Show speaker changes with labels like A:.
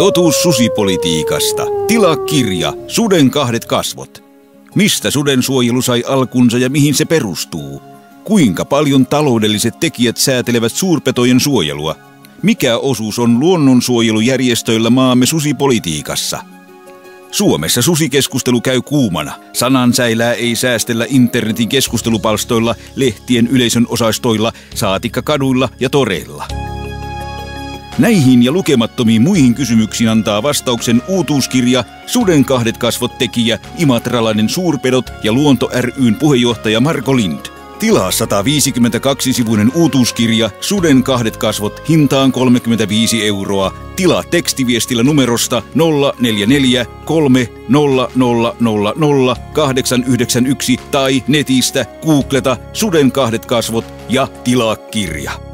A: Totuus susipolitiikasta. Tilaa kirja Suden kahdet kasvot. Mistä suden suojelu sai alkunsa ja mihin se perustuu? Kuinka paljon taloudelliset tekijät säätelevät suurpetojen suojelua? Mikä osuus on luonnonsuojelujärjestöillä maamme susipolitiikassa? Suomessa susikeskustelu käy kuumana. Sanan säilää ei säästellä internetin keskustelupalstoilla, lehtien yleisön osastoilla, saatikka kaduilla ja toreilla. Näihin ja lukemattomiin muihin kysymyksiin antaa vastauksen uutuuskirja Suden kahdet kasvot tekijä, imatralainen suurpedot ja luonto ryn puheenjohtaja Marko Lind. Tilaa 152-sivuinen uutuuskirja Suden kahdet kasvot hintaan 35 euroa. Tilaa tekstiviestillä numerosta 044 3000 891 tai netistä googleta Suden kahdet kasvot ja tilaa kirja.